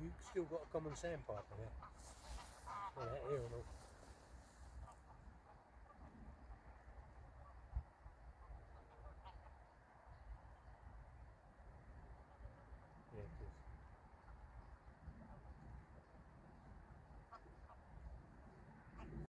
You've still got a common sandpiper there.